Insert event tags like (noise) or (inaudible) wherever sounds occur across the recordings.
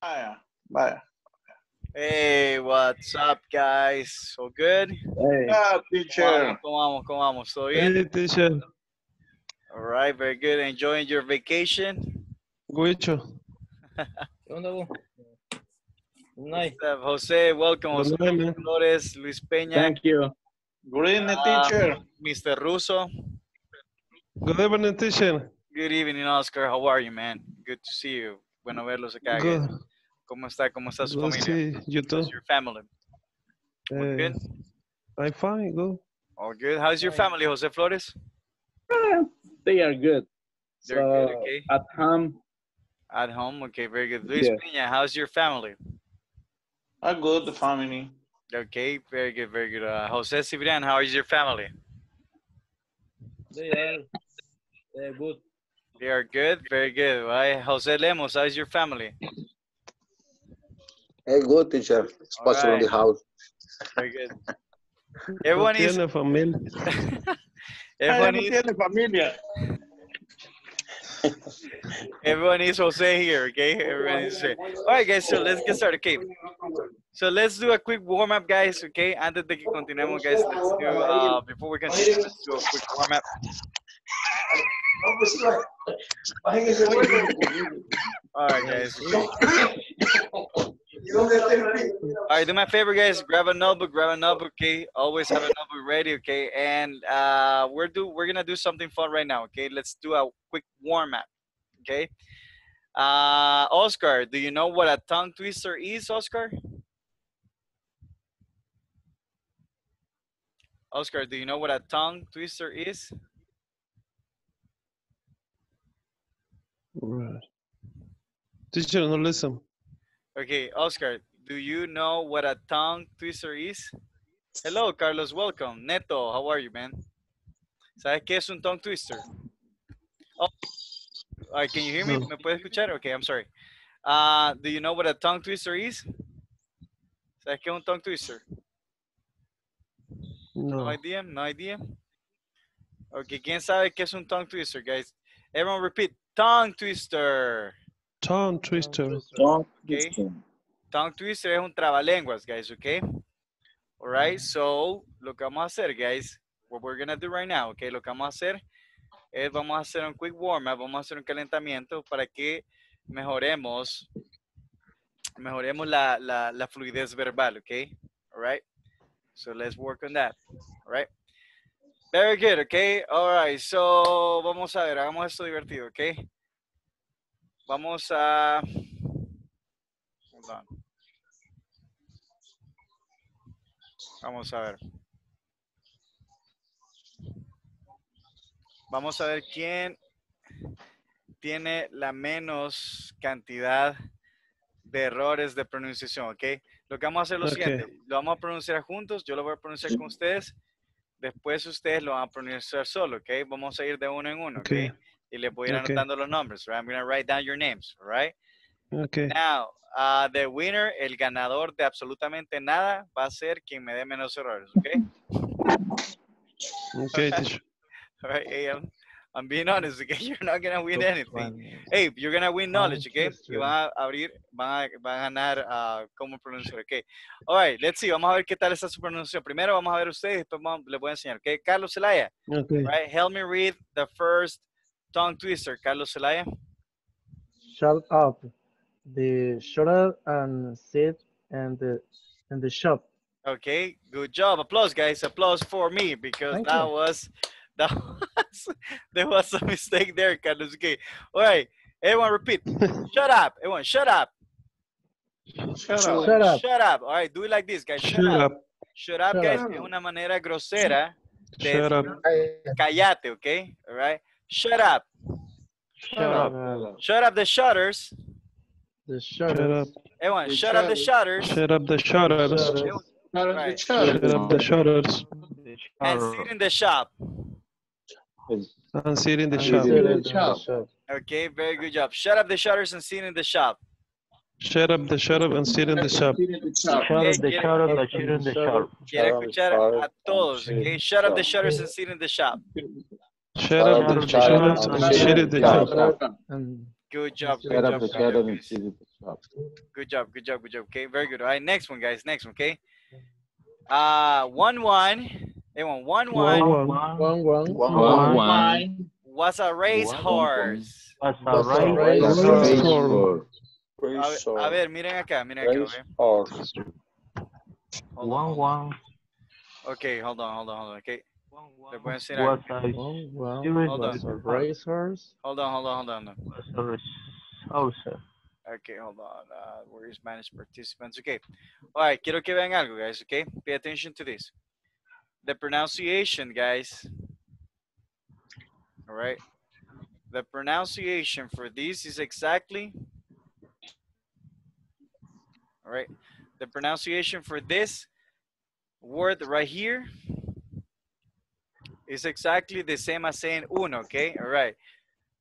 Vaya, vaya. Hey, what's up, guys? So good? Ah, ¿Cómo teacher. vamos? ¿Cómo vamos? ¿Cómo vamos? ¿Todo bien? Hey, teacher. All right, very good. Enjoying your vacation? Guicho. ¿Qué onda, vos? Nice. What's up, Jose, welcome. Jose Good morning. Flores, Luis Peña, Thank you. Good evening, Ah. teacher. Mr. Russo. Good evening, teacher. Good evening, Oscar. How are you, man? Good to see you. Bueno verlos acá. Good. ¿Cómo está? ¿Cómo está su familia? see you too. How's your family? Eh, good? I'm fine, good. All good. How's your family, Jose Flores? They are good. They're good, okay. At home, At home? Okay, very good. Luis Yeah. Peña, how's your family? Ah, good, the family. Okay, very good, very good. Uh, Jose Cibrian, how is your family? they are they're good. They are good, very good. Right? Jose Lemos, how is your family? Hey, good teacher. Sponsor in the house. Very good. Everyone is tiene familia. everyone is no tiene familia. everyone is Jose here, okay? Everyone is Jose. All right, guys, so let's get started. Okay. So let's do a quick warm up, guys, okay? Antes de que continuemos, guys, let's do uh before we continue, let's do a quick warm up. All right, guys. All right, do my favor, guys. Grab a notebook. Grab a notebook. Okay. Always have a notebook ready. Okay. And uh, we're do we're gonna do something fun right now. Okay. Let's do a quick warm up. Okay. Uh, Oscar, do you know what a tongue twister is, Oscar? Oscar, do you know what a tongue twister is? Right. Teacher, no listen. Okay, Oscar, do you know what a tongue twister is? Hello, Carlos, welcome. Neto, how are you, man? ¿Sabes qué es un tongue twister? Oh, right, can you hear me? ¿Me puedes escuchar? Okay, I'm sorry. Uh, do you know what a tongue twister is? ¿Sabes qué es un tongue twister? No No. idea, no idea. Okay, ¿quién sabe qué es un tongue twister, guys? Everyone repeat, tongue twister. Tongue twister. Okay. Tongue twister es un trabalenguas, guys, okay? All right, so lo que vamos a hacer, guys, what we're gonna do right now, okay? Lo que vamos a hacer es vamos a hacer un quick warm up, vamos a hacer un calentamiento para que mejoremos, mejoremos la, la, la fluidez verbal, okay? All right, so let's work on that, all right? Very good, okay? All right, so vamos a ver, hagamos esto divertido, okay? Vamos a... Hold on. Vamos a ver. Vamos a ver quién tiene la menos cantidad de errores de pronunciación, ¿ok? Lo que vamos a hacer es lo Ok. siguiente, lo vamos a pronunciar juntos, yo lo voy a pronunciar con ustedes, después ustedes lo van a pronunciar solo, ¿ok? Vamos a ir de uno en uno, ¿ok? Ok. Y les voy a ir anotando los nombres, right? I'm going to write down your names, all right? Okay. Now, uh, the winner, el ganador de absolutamente nada, va a ser quien me dé menos errores, ¿ok? Okay, (laughs) teacher. All right, hey, I'm, I'm being honest, okay? (laughs) You're not gonna win anything. Hey, you're gonna win knowledge, okay? Y van a abrir, van a, van a ganar uh, cómo pronunciar, okay? All right, let's see, vamos a ver qué tal está su pronunciación. Primero vamos a ver ustedes, después vamos- les voy a enseñar, okay? Carlos Zelaya, Okay. right? Help me read the first tongue twister. Carlos Zelaya. shut up. The shut up and sit and the in the shop. Okay, good job. Applause, guys. Applause for me because Thank that you. was that was (laughs) there was a mistake there, Carlos. Okay. All right. Everyone repeat. (laughs) shut up. Everyone, shut up. Shut up. Shut up. Shut up. All right, do it like this, guys. Shut, Shut up. up. Shut up, Shut guys. up. Es una manera grosera de Shut up. callate, okay? All right. Shut up. Shut up. up. Shut up the shutters. The shut Shut up. up. Everyone, The shut up the shutters. Shut up the shutters. Shut Right. Shut up the shutters. And sit in the shop. And sit in the shop. in the shop. Okay, very good job. Shut up the shutters and sit in the shop. Shut up the shut up and sit in the shop. Shut up the quiere- shut up. The shut in the shop. Quiero escuchar a todos, Sí. okay? Shut up the shutters and sit in the shop. Shut up the shutters and sit the Good job, good job. good job, Good job, good job, good job. Okay, very good. All right, next one, guys. Next one, okay? Uh, one one. Everyone, one one One, One, one, one. One, One, one, one. was a racehorse. was a Was a race race Race horse. horse. A, race ver- a ver, miren acá, miren acá, Race okay? horse. Hold on, One, hold on. one, Okay, hold on, hold on, hold on. Okay, one, le one pueden decir was algo. a One, one. Hold on. a racehorse. Hold on, hold on, hold on. hold on. was a race horse. Okay, hold on. Uh, where is Spanish participants? Okay. All right, quiero que vean algo, guys. Okay, pay attention to this. The pronunciation, guys. All right. The pronunciation for this is exactly. All right. The pronunciation for this word right here is exactly the same as saying uno. Okay. All right.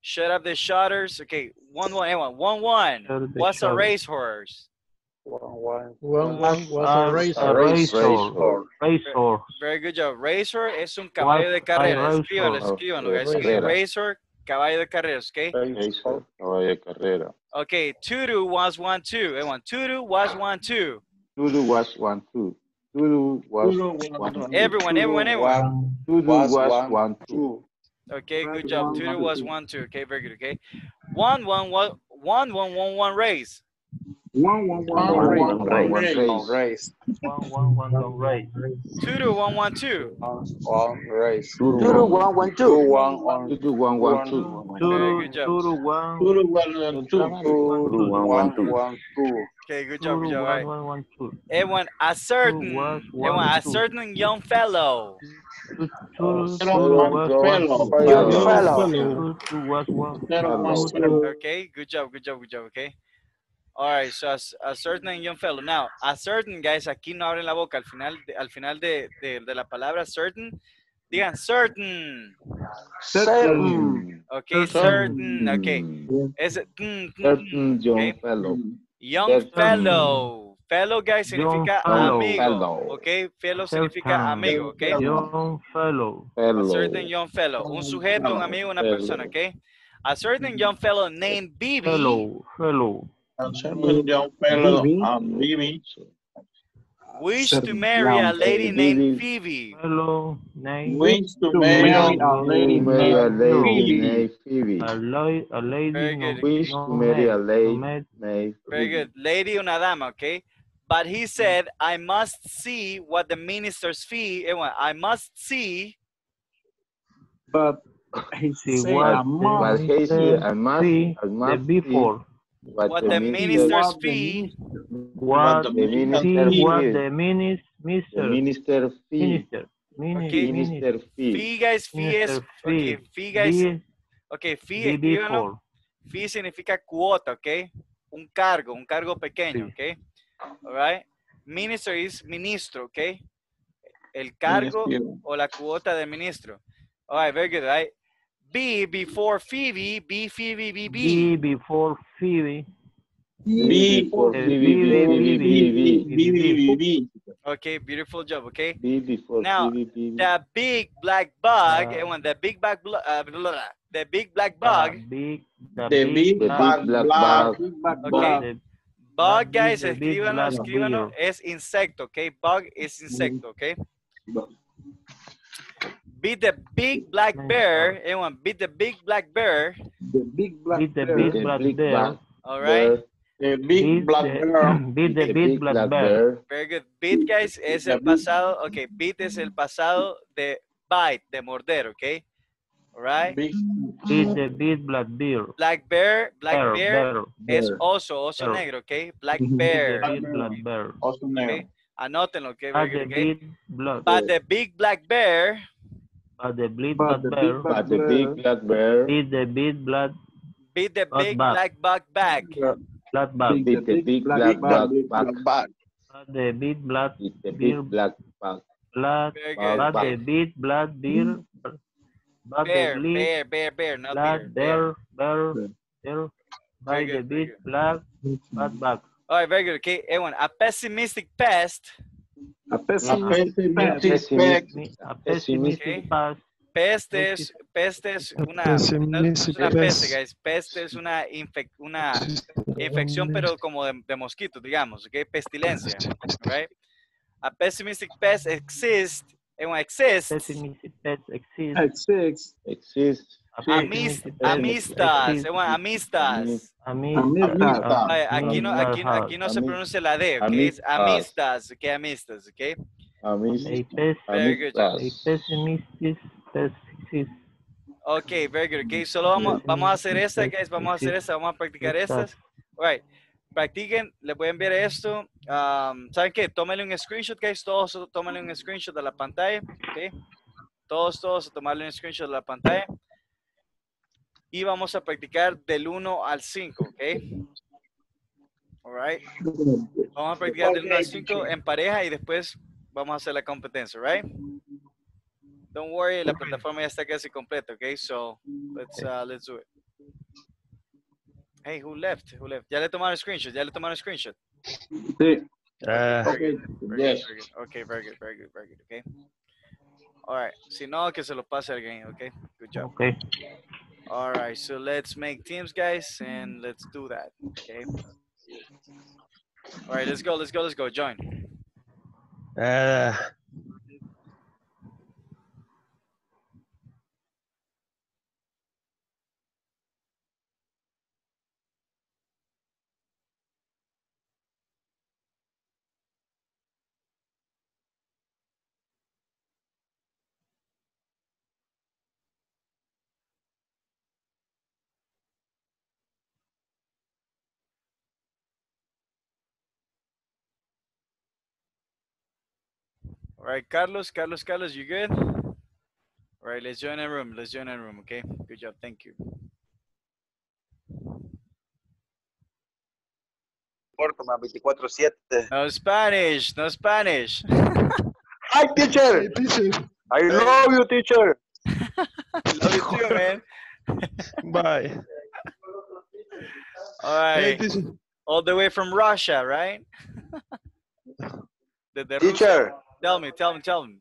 Shut up the shutters. Okay. One one. Everyone. One one. Shut up What's a racehorse? One, one. One, one was Uh, a racer. a race Race horse. horse. Race horse. Very good job. Racer es un caballo de What a carreras. racer. Escríbanlo, escríbanlo, guys. Okay, Carrera. Racer, caballo de carreras, okay? Race Race horse. horse. Caballo de carrera. Okay, Tudu was one, two. Everyone, Tudu was one, two. Tudu was one, two. Tudu was one. Everyone, everyone, everyone. Tudu Was was one, one, two. Two. Okay, good job. Tudu was one, two. Okay, very good, okay? One, one, one, one, one, one, one race. One, one, One, one, one, one race. race. One, one, one, one race. Tudu one, one, two. One race. Tudu one, one, two. Two, one, one. One, one, two. Very Turu, good job. Turu, one, Two, one, Tudu one, one, two. one, two. Okay, good job, good job. All one, right. one, one, two. Everyone, a certain, was everyone, one, a certain young fellow. One, one. Young fellow. One. Okay, good job, good job, good job, okay. All right, so a, a certain young fellow. Now, a certain, guys, aquí no abren la boca. Al final, de, al final de, de, de la palabra certain, digan certain. Certain. Okay, certain. Okay. Ese, mm, mm, Certain young Okay. fellow. Young fellow. Fellow, guys, significa fellow. amigo. Fellow. Okay, fellow significa amigo, okay. Young fellow. A certain young fellow. Un sujeto, un amigo, una persona, okay. A certain young fellow named Bibi. Fellow, fellow. Certain young fellow, um, Bibi, Wished to marry a lady named Phoebe. Hello, name. wish to marry a lady named Phoebe. A, li- a lady Very no, good. Wish to marry a lady no maid. Very good. Lady una dama, okay? But he mm-hmm. said, I must see what the minister's fee. Eh, everyone, I must see But (laughs) he See said, what I But he said, I must, I the must before. What what the the minister, minister's what the fee. What the minister what fee, the minis, the minister, minister fee, minister, mini, Okay. minister, minister fee. Fee, guys, fee es. minister Okay, fee, fee, guys. Okay, fee, escríbanlo. before. Fee significa cuota, okay? Un cargo, un cargo pequeño, Sí. okay? All right? Minister is ministro, okay? El cargo Ministro. o la cuota del ministro. All right, very good, right? B before Phoebe, B Phoebe, B B. Be before Phoebe. Be for Phoebe, Phoebe, Phoebe, Phoebe, Phoebe. Bibi, Bibi. Okay, beautiful job, okay? Be before Now, Phoebe, Phoebe. The big black bug, Uh, and when the big black, blo- uh, the big black bug, big, the The big The black big black bug. bug. Okay. bug, guys, the big escríbanlo, black escríbanlo, bear. es insecto, okay? Bug is insecto, okay? Beat the big black bear, everyone, beat the big black bear, The big black Beat the bear. big The black big bear. black all right? The big Beat black the- bear. (clears throat) Beat the The big black bear. Very good. Beat, guys, es el The big- pasado, okay, beat es el pasado de bite, de morder, okay? All right? Big Beat the big black bear. Black bear, black Bear, bear bear. es oso, oso Bear. negro, okay? Black. The bear, big black bear. also negro. okay? Anótenlo, okay? But Very the good, okay? big black, But the big black bear but the big black bear. big But the big black bear. Beat the big black beat the Not big back. black bug back. black bag. Beat the big black bag. bug back. Bug. But the big black Beat the big black bug. black. Bug good. But the big black bear. But Bear, the bear, bear, bear, not black bear. bear. bear. Bear. By the big good. black bad bag. All right, very good, okay? Everyone, a pessimistic pest, A A pessimistic pest. Past. peste es, peste es una, no es una peste, guys. Peste es una, infec- una infección, pero como de, de mosquitos, digamos, ¿ok? Pestilencia, right? A pessimistic pest exists, well, exists, Pessimistic pets exist. At six. Amistas, eh, well, amistas. Aquí no, aquí aquí no se pronuncia la D, ¿ok? Es amistas. amistas, ¿ok? Amistas, ¿ok? Amistas. Ok, very good. Ok, solo vamos, vamos a hacer esta, guys. Vamos a hacer esta, vamos a practicar estas. Right. Practiquen, les voy a enviar esto. Um, ¿Saben qué? Tómenle un screenshot, guys. Todos tómenle un screenshot de la pantalla. Ok. Todos, todos, tomarle un screenshot de la pantalla. Y vamos a practicar del 1 al 5, ok. Alright. Vamos a practicar del 1 al 5 en pareja y después vamos a hacer la competencia, right? Don't worry, la plataforma ya está casi completa, okay? So, let's, uh, let's do it. Hey, who left? Who left? Ya le tomaron screenshot, ya le tomaron screenshot. Sí. Very good, very Yes. good, very good. Okay, very good, very good, very good, okay? All right. Si no, que se lo pase alguien, okay? Good job. Okay. All right, so let's make teams, guys, and let's do that, okay? All right, let's go, let's go, let's go. Join. ah, All right, Carlos, Carlos, Carlos, you good? All right, let's join a room. Let's join a room, okay? Good job, thank you. Portman 24-7. No Spanish, no Spanish. (laughs) Hi, teacher. I love you, teacher. (laughs) Love you too, man. bye. All Hey, teacher. all the way from Russia, right? (laughs) Desde Rusia. Teacher. Tell me, tell me, tell me.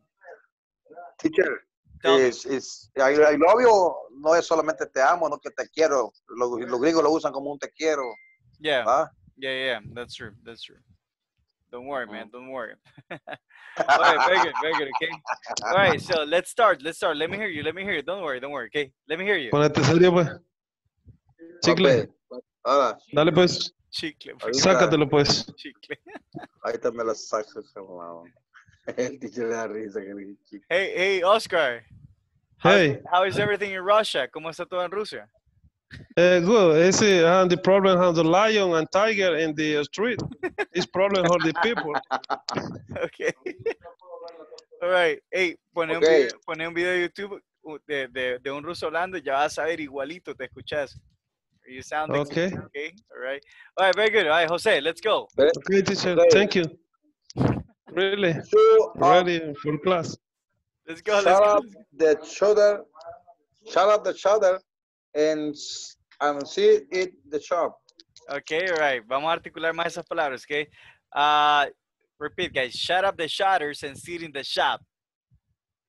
Teacher. Tell me. Es, es, I, I love you no es solamente te amo, no que te quiero. Los, los gringos lo usan como un te quiero. Yeah, ¿ah? yeah, yeah, that's true, that's true. Don't worry, man, don't worry. (laughs) All right, very good, very good, okay? All right, so let's start, let's start. Let me hear you, let me hear you. Don't worry, don't worry, okay? Let me hear you. Ponete serio, pues. Chicle, Ok. Ahora, dale pues, Chicle, Ahorita- sácatelo pues. chicle. (laughs) ahorita me lo sacas. hermano. (laughs) El teacher le da risa. que le- chico. Hey, hey, Oscar. How's- Hey, How is everything in Russia? ¿Cómo está todo en Rusia? uh, good. Ese, uh, the problem has the lion and tiger in the street. It's problem for the people. (laughs) Okay. All right. Hey, pone, un, video, pone un video de YouTube uh, de, de, de un ruso hablando y ya vas a ver igualito, te escuchas. You sound Okay. okay. All right. All right, very good. All right, Jose, let's go. Okay, teacher, Okay. thank you. Really, So, uh, ready for class. Let's go. Let's shut go. up the shoulder, shut up the shoulder, and s- and see it the shop. Okay, all right. Vamos a articular más esas palabras, okay? Uh, repeat, guys. Shut up the shutters and sit in the shop.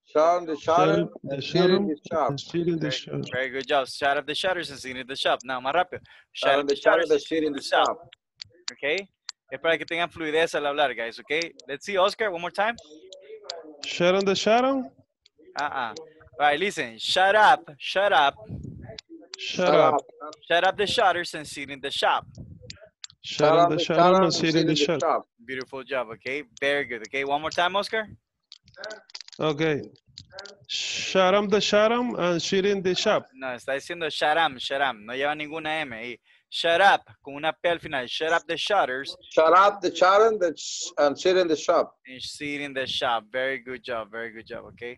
Shut the Shut shoulder up the and sit in the shop. and sit in the shop. very good job. Shut up the shutters and sit in the shop. Now, más rápido. Shut up the shoulder and sit in the shop. Okay? Es para que tengan fluidez al hablar, guys, okay? Let's see, Oscar, one more time. Shut on the shadow. Uh-uh. All right, listen. Shut up, shut up, Shut up. shut up the shutters and sit in the shop. Shut on the shadow and sit in the shop. Beautiful job, okay? Very good, okay? One more time, Oscar. Okay. Shut up the shadow and sit in the shop. No, está diciendo shut up, shut up. No lleva ninguna M ahí. Shut up, con una P al final. Shut up the shutters Shut up the shoulder and, the sh- and sit in the shop. and sit in the shop. Very good job, very good job, okay?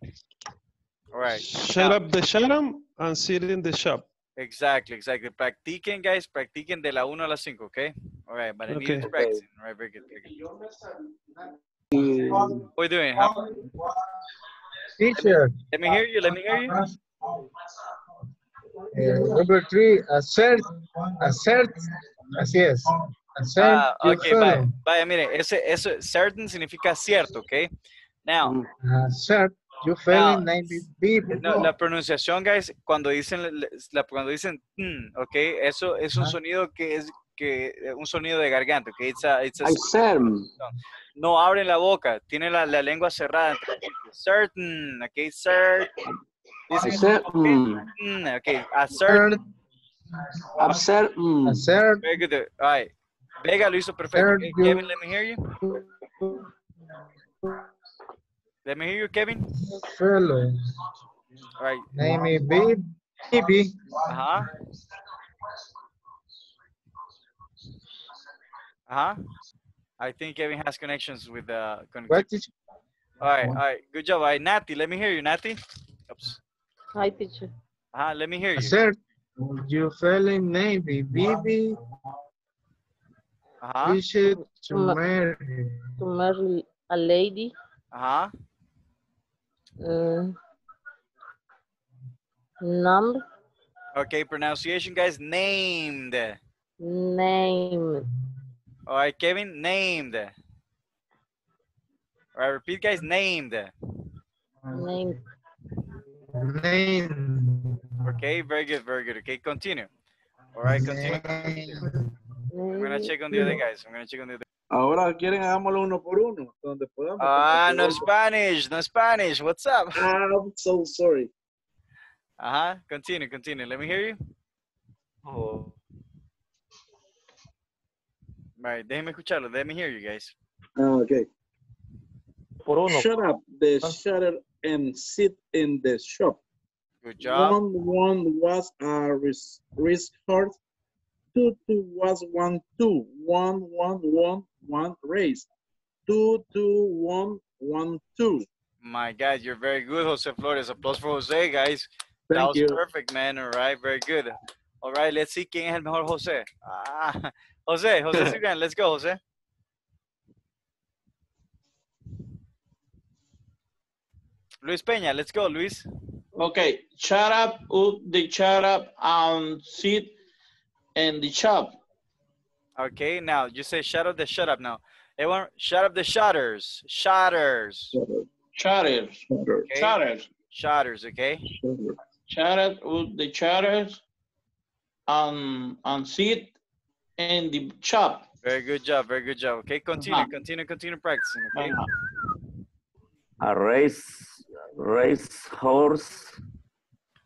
All right. Shut now- up the shadow and sit in the shop. Exactly, exactly. Practiquen, guys. Practiquen de la 1 a la 5, okay? All right, but I need you Okay. to practice. All right, very good, very good. Mm. What are you doing? Huh? Teacher, Let me hear you. Let me hear you. Eh, number three, assert, assert, así es. Assert Ah, ok, vaya, vaya, mire, ese, eso, certain significa cierto, ok? Now, Assert, You feeling maybe beep. No, la pronunciación, guys, cuando dicen, la, cuando dicen, mm, ok, eso es un sonido que es que eh, un sonido de garganta, ok, it's a, it's a I said. no abren la boca, tienen la, la lengua cerrada. Certain, ok, certain. I said. Mm. Mm, ok, a certain. I said. Mm. Assert. Very good. All right. Vega lo hizo perfecto. Very Okay. Kevin, let me hear you. Let me hear you, Kevin. Feeling. All right. Name me beep. Baby. Uh-huh. Uh-huh. I think Kevin has connections with the con- all right, all right. Good job. All right, Natty, let me hear you, Natty. Oops. Hi, teacher. Uh-huh, let me hear you. Sir, You feeling maybe baby. Uh-huh. Wish it to Ma- marry. To marry a lady. Uh-huh. Uh, number. Okay, pronunciation, guys. Named. Name. All right, Kevin, named. All right, repeat, guys. Named. Name. Name. Okay, very good, very good. Okay, continue. All right, continue. I'm gonna check on the other guys. I'm gonna check on the other. Ahora quieren hagámoslo uno por uno, donde podamos. Ah, no Spanish, no Spanish. What's up? Ah, I'm so sorry. Uh-huh. Continue, continue. Let me hear you. Oh. Right, déjeme escucharlo. Let me hear you guys. Ah, okay. Por uno. Shut up, the shutter and sit in the shop. Good job. One one was a risk risk horse. Two two was one two. One one one one race. Two two one one two. My God, you're very good, Jose Flores. Applause for Jose, guys. Thank that was you. perfect, man. All right, very good. All right, let's see quién es el mejor Jose. Ah, (laughs) Jose, Jose (laughs) let's go, Jose. Luis Peña, let's go, Luis. Okay, shut up, up the shut up and sit in the shop. Okay, now you say shut up the shut up now. Everyone, shut up the shutters. Shutters. Shutters, Okay. shutters, Shutters, okay? shut up, up the shutters and and sit in the shop. Very good job, very good job. Okay, continue, Uh-huh. continue, continue practicing, okay? Uh-huh. A race, race horse.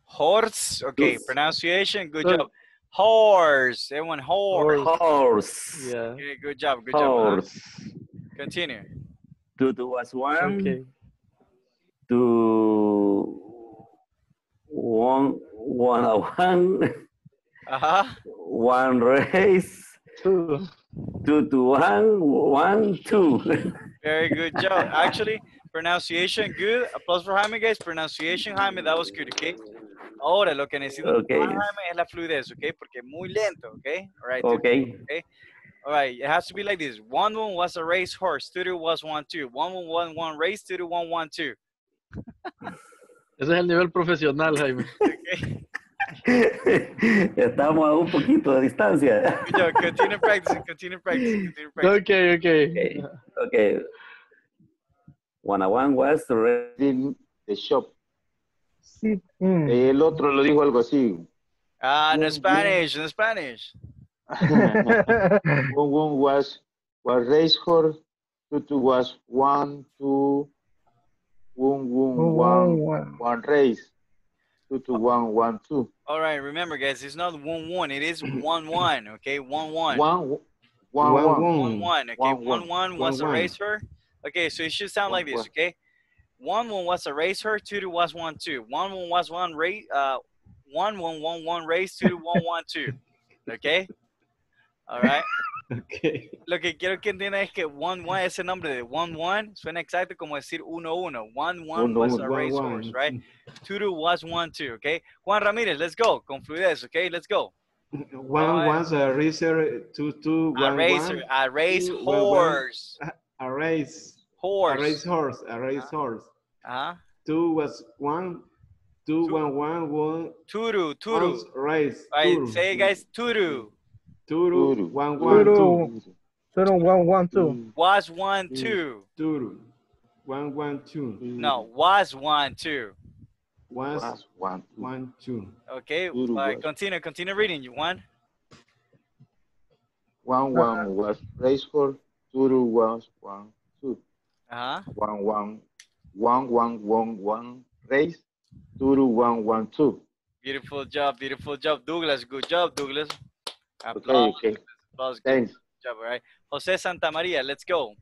Horse, okay, Yes. pronunciation, good Good. job. Horse, everyone, horse. Horse. Yeah. Okay, good job, good job. uh-huh. Horse. Continue. Two to was one. Okay. To one, one, a one, Uh-huh. one race. Two. Two to one, one, two. Very good job. (laughs) Actually, pronunciation good. Applause for Jaime, guys. Pronunciation, Jaime, that was good, okay? Ahora, lo que necesito Okay. Jaime es la fluidez, okay? Porque es muy lento, okay? All right. two, Okay. All right, it has to be like this. One one was a race horse, two two was one two. One one one one race, two two one one two. Ese es el nivel profesional, Jaime. (laughs) Okay. (laughs) Estamos a un poquito de distancia. Job. Continue practicing. Continue practicing. Continue practicing. Okay, okay. Okay. Okay. One a one was ready the shop. Sit in. El otro lo dijo algo así. Ah, no Spanish, no Spanish. (laughs) One one was was race horse. Two two was one two. One one One, one one. one race. Two two one one two. All right, remember, guys, it's not one one. It is one one. Okay, one one. One one One, one. One one. Okay, One, one one. one was a One, one. Okay, so it should sound like this. Okay, one one was a racer. Two two was one two. One one was one race. Uh, one one one one race. Two two one (laughs) one two. Okay. All right. (laughs) Okay. Lo que quiero que entiendan es que one one ese nombre de one one suena exacto como decir uno uno. One was a one, racehorse, right? (laughs) Two two was one two. Okay. Juan Ramirez, let's go. Con fluidez. Okay, let's go. One was a racer, two, two, A one, racer, one. a race two, one, one. horse, A race. Horse. A race horse. A race horse. Uh-huh. Two was one. Two, Two. one, one, one. Turu, turu. Race. All right, Turu. say guys. Turu Turu. Turu. One, one, two. Turu. Zero, one, one, two. was one, two. Turu. One, one, two. No, was one, two. Was, Was one, two. one, two. Okay, Two all right, continue, continue reading. You one? One one was raised for two was one two. Uh-huh. One one one one one one raised two one one two. Beautiful job, beautiful job. Douglas, good job, Douglas. Applause, okay. applause, good Thanks. job, all right. Jose Santa Maria, let's go.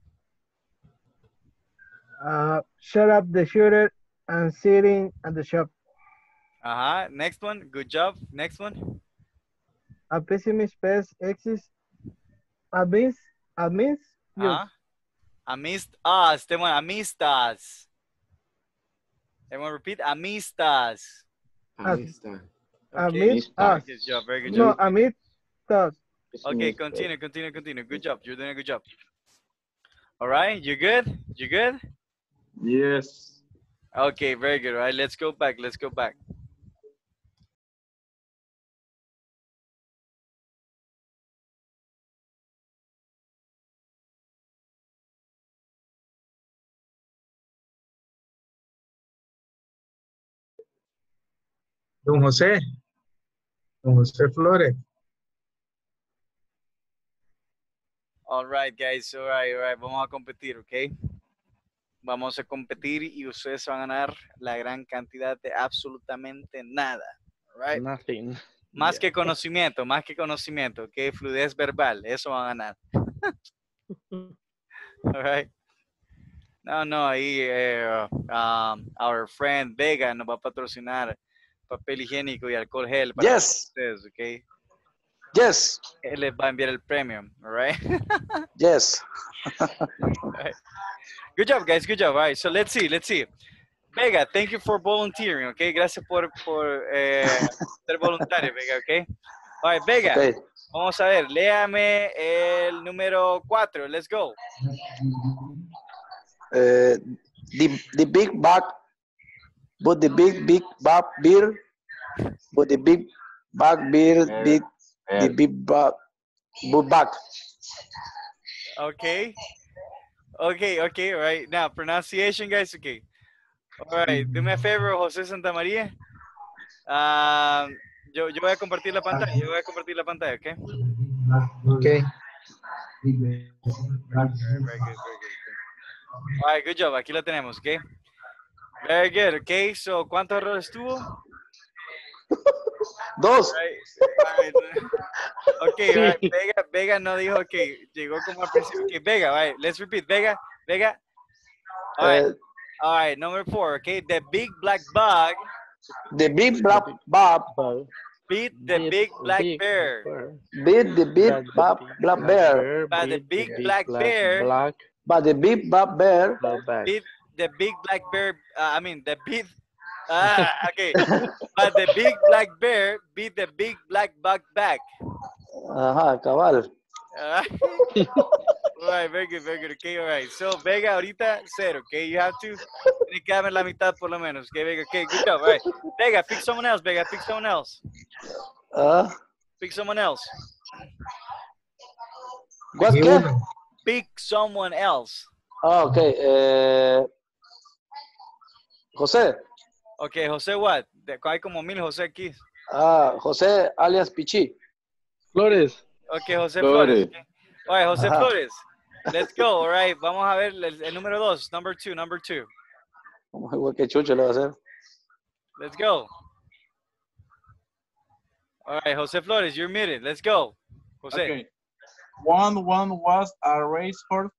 Uh, shut up the shooter and sitting at the shop. Uh-huh, next one, good job. Next one. A pessimist pest exists. Admits, admits, you. Uh-huh. Amist ah, us, te want amistas. Everyone repeat, amistas. Amistad. admit ah, Amistad. Ah, us. Good job, very good job. admit us. Okay, continue, continue, continue. Good job. You're doing a good job. All right, you good? You good? Yes. Okay, very good. All right, let's go back. Let's go back. Don José. Don José Flores. All right, guys. All right, all right. Vamos a competir, ¿ok? Vamos a competir y ustedes van a ganar la gran cantidad de absolutamente nada. All right? Nothing. Más que conocimiento, más que conocimiento, ¿ok? Fluidez verbal, eso van a ganar. (laughs) All right. No, no, ahí eh, um, our friend Vega nos va a patrocinar papel higiénico y alcohol gel para Yes. ustedes, ¿ok? Yes. Él les va a enviar el premio, all right? (laughs) Yes. Good job, guys. Good job. All right. So let's see. Let's see. Vega, thank you for volunteering. Okay. Gracias por, por eh, ser voluntario, Vega. Okay. All right, Vega. Okay. Vamos a ver. Léame el número 4. Let's go. Uh, the the big bag, but the big big bag beer, but the big bag beer, big the big bag, big bag. Okay. Okay. Okay. All right. Now, pronunciation, guys. Okay. All right. Do me a favor, José Santa María. Ah, yo, yo voy a compartir la pantalla. Yo voy a compartir la pantalla, ¿ok? Okay. Very good, very good. All right, good job. Aquí la tenemos, ¿ok? Very good, Okay, So, ¿cuántos errores tuvo? (laughs) Dos. Right, right. Ok, right. Vega, Vega no dijo que llegó como al principio. Ok, Vega, right. Let's repeat. Vega, Vega. All right, Uh, all right. Number four, okay? The big black bug the big black bag beat the big black bear. beat the big black black bear, By the big black bear Black, but the big black bear beat the big black bear. Uh, I mean, the big. (laughs) Ah, okay. but the big black bear beat the big black bug back. Ajá, cabal. Ah. (laughs) all right, very good, very good. Okay, all right. So, Vega, ahorita cero, okay? You have to. Tiene que darme la mitad por lo menos. Okay, Vega, okay, good job. All right. Vega, pick someone else, Vega, pick someone else. Ah, Pick someone else. ¿Cuál Y qué? uno. Pick someone else. Ah, ok. Eh, José. Okay, José, what? De- Hay como mil José aquí. Ah, José alias Pichi. Flores. Okay, José Flores. Flores. okay. All right, José Ajá. Flores. Let's go, all right. Vamos a ver el, el número dos, number two, number two. Como igual que Chucho le va a hacer. Let's go. All right, José Flores, you're muted. Let's go. José. Okay. One one was a race horse.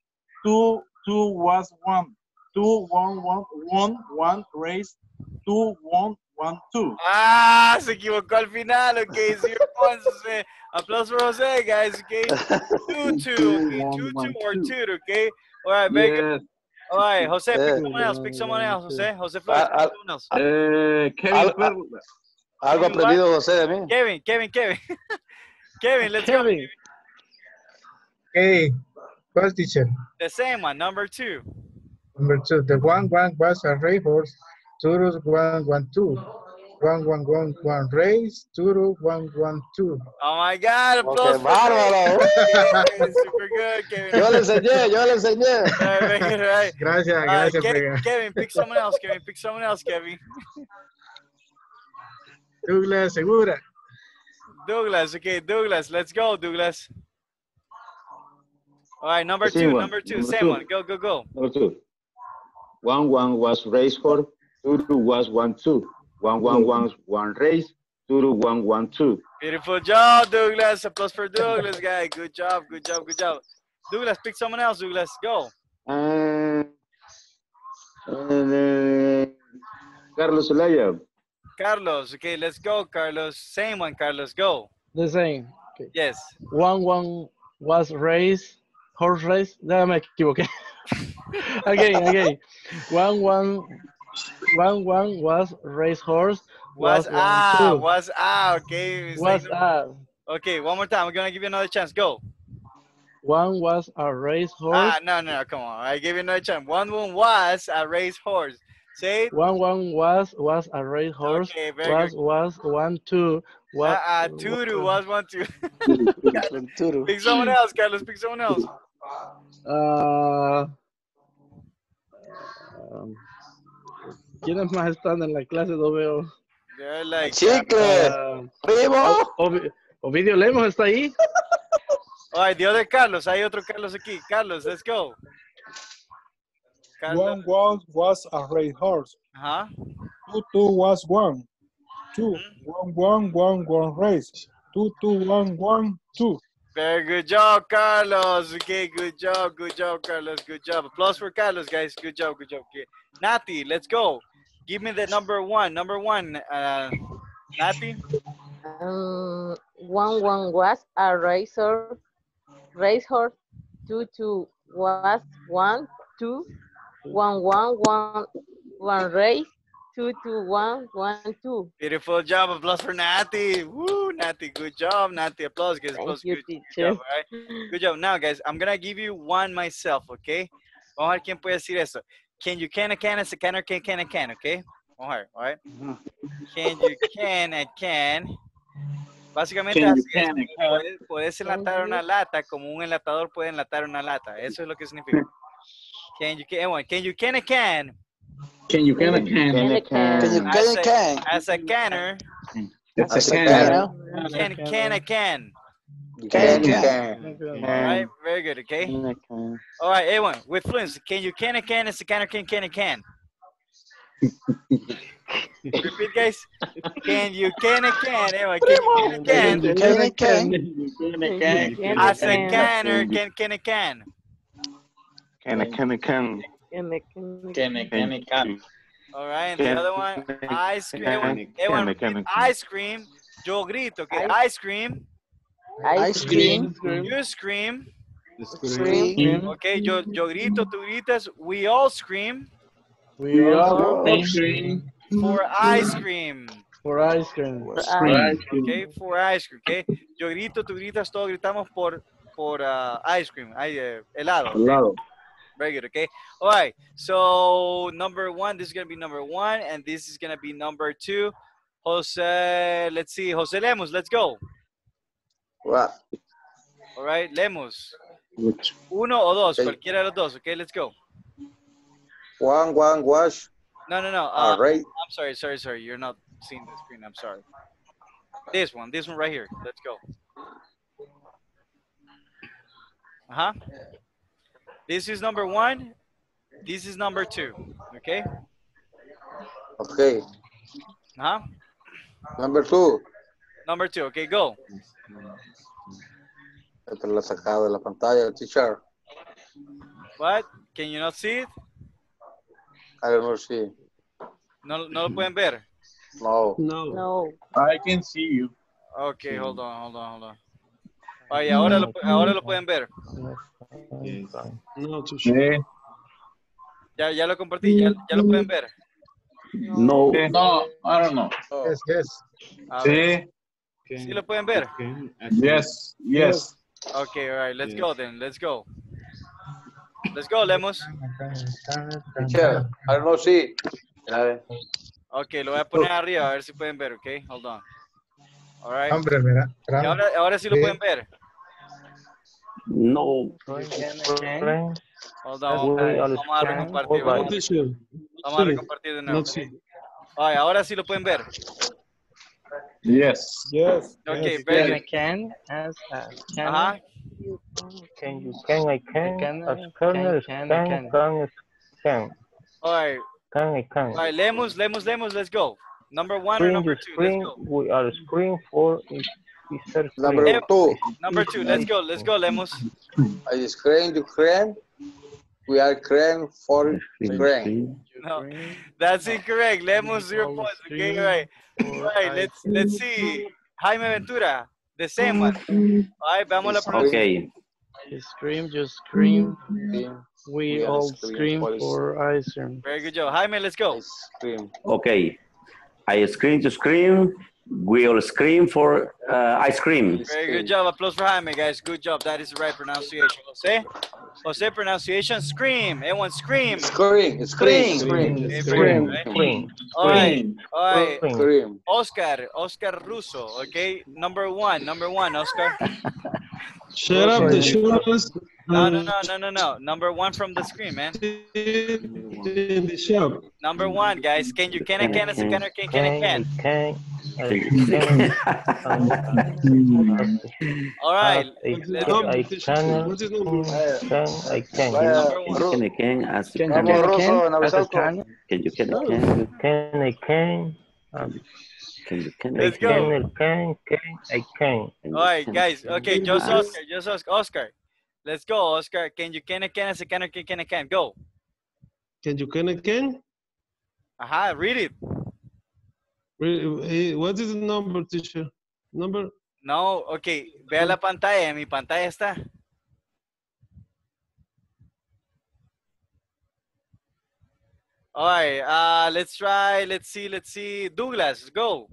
Two two was one. Two one one one one race. Two one one two. Ah, se equivocó al final. Okay, zero points, José. Applause for José, guys. Okay, two two, okay, one, two one, two or two. two. Okay. All right, very good. Yes. All right, José, Eh. pick someone else. Pick someone else, José. José Flores, Ah, ah, pick someone else. Eh, Kevin Al- Fer- Algo Kevin, aprendido José de mí. Kevin, Kevin, Kevin. (laughs) Kevin, let's go. Kevin. Okay. First teacher. The same one, number two. Number two. The one one was a race horse. Two one one two. one, one, one, one raise, two, one, one, two. Oh my God, Oh, applause qué for bárbaro. (laughs) Super good, Kevin. Yo le enseñé, yo le enseñé. All right, very good, all right. Gracias, All right, gracias, Ke- Pega. Kevin, pick someone else, Kevin. Pick someone else, Kevin. Douglas Segura. Douglas, okay, Douglas. Let's go, Douglas. All right, number two, number two, number same two. one. Go, go, go. Number two. One one was race horse, two two was one two. One one one one race, two two one one two. Beautiful job, Douglas. Applause for Douglas, guy. Good job, good job, good job. Douglas, pick someone else, Douglas. Go. And, and uh, Carlos Zelaya. Carlos, okay, let's go, Carlos. Same one, Carlos. Go. The same. Okay. Yes. One one was race, horse race. Ya me equivoqué. (laughs) (laughs) again, again. One one, one one was race horse. Was one, ah, two. was ah, okay. mistake Was number- ah. Okay, one more time. We're gonna give you another chance. Go. One was a race horse. Ah, no, no, no, come on. I give you another chance. One one was a race horse. Say it. One one was was a race horse. Okay, very was good. was one two. Was Ah, uh, Tudu was one two. Turu. (laughs) (laughs) Pick someone else, Carlos. Pick someone else. Ah, um, ¿Quiénes más están en la clase? No veo. Like. Chicle, Ah, primo. Ovi- Ovidio Lemos está ahí. Right, the other Carlos. Hay otro Carlos aquí. Carlos, let's go. Carlos. One was was a red horse. Huh? Two two was one. Two one one one one race. Two two one one two. Very good job, Carlos. Okay, good job, good job, Carlos. Good job. Applause for Carlos, guys. Good job, good job. Okay. Nati, let's go. Give me the number one. Number one, uh, Nati. Um, one one was a racer, racehorse. Two two was one two. One one one one race. Two two one one two. Beautiful job. Applause for Nati. Woo, Nati. Good job, Nati. Applause, guys. Thank Applause. you, Good, good teacher. job, all right? Good job. Now, guys, I'm gonna give you one myself, okay? Vamos a ver quién puede decir eso. Can you can a can a can or can can a can, okay? Vamos a ver, all right? Can you can a can. Básicamente Can you así can a can. puedes, puedes enlatar una lata como un enlatador puede enlatar una lata. Eso es lo que significa. Can you can, one, can you can a can Can you can a can? Can a can. Can you as can a, can? as a canner It's As a a can. can. can can a can. Can can. All right, very good. Okay. All right, everyone with fluency. Can you can a can as a canner can can a can? Repeat, guys. Can you can a can? Everyone, can you can a can? Can can. Can a can. Can As a canner can can a can. Can I can I can? Can a can. All right, and the other one, ice cream. Everyone, ice cream. Yo grito, okay? Ice cream. Ice cream. You scream. Scream. Okay, yo, yo grito, tú gritas. We all scream We all Ice cream. for ice cream. for ice cream. Okay, for ice cream. Okay, yo grito, tú gritas, todos gritamos por por uh, ice cream, ay, eh, helado. Al lado. Very good. Okay. All right. So number one, this is gonna be number one, and this is gonna be number two. Jose, let's see, Jose Lemos, let's go. What? All right, Lemos. Which? Uno o dos, Okay. cualquiera de los dos. Okay, let's go. One one was No, no, no. Uh, red. I'm sorry, sorry, sorry. You're not seeing the screen. I'm sorry. This one, this one right here. Let's go. Uh huh. This is number one. This is number two. Okay. Okay. Uh huh. Number two. Number two. Okay, go. Esto lo sacado de la pantalla, teacher. What? Can you not see it? I don't know si. No, no lo pueden ver. No. No. No. I can see you. Okay, hold on, hold on, hold on. Oye, ahora lo, ahora lo pueden ver. Eh, Ya, ya lo compartí, ya, ya lo pueden ver. No. No, I don't know. Yes, yes. Sí. ¿Sí lo pueden ver? Yes. Yes. Okay, all right, let's go then, let's go. Let's go, Lemos. Teacher, I don't know ver. Ok, lo voy a poner arriba a ver si pueden ver, ok? Hold on. All right. Hombre, mira. Y ahora, ahora sí lo pueden ver. No. Hold on. Vamos a recompartir. Vamos, vamos a recompartir de nuevo. Not ok. see. Ay, ahora sí lo pueden ver. Yes. Yes. Ok, yes, very yes. good. Can, as, uh, can, Ajá. Can you can I can Can, as can is can, can can. can is can All right. can I can. All right, Lemus, Lemus, Lemus, let's go. Number one or Screen number the two? Let's go. We are screen for is is there Number two, Number two, let's go, let's go, Lemus. I screen to crane. We are crane for crane. No, that's incorrect. Lemus, zero points. Okay, all right. All right, let's, let's see. Jaime Ventura, the same one. All right, vamos a la pronunciación. Okay. Scream, just scream. We We all scream scream for- for ice cream. Very good job. Jaime, let's go. Scream. Okay. I scream to scream. We all scream for uh, ice cream. Very good job. Applause for Jaime, guys. Good job. That is the right pronunciation. Jose? Jose, pronunciation, scream. Everyone scream. Scream. Scream. Scream. Okay, very good, right? Screen. All right. All right. Screen. Scream. Oscar, Oscar Russo, okay? Number one, number one, Oscar. (laughs) Shut up the shoes. No, no, no, no, no, no. Number one from the screen, man. The shop. Number one, guys. Can you can I can I can I can can I can? Can (laughs) All right. I Let's can go. I can What is number? can I can. Number one. Can I can as Abesalto. can. Can you can I can Can I can. Um, Can you can I Let's can go. I can can I can. can All right, can- guys. Okay, just as- Oscar, just Oscar. Oscar. Let's go, Oscar. Can you can I can I can I can can I can go? Can you can again? Aha, read it. Eh, What is the number, teacher? Number? No, okay. Vea la pantalla. En mi pantalla está. All right. Uh, let's try. Let's see. Let's see. Douglas, go.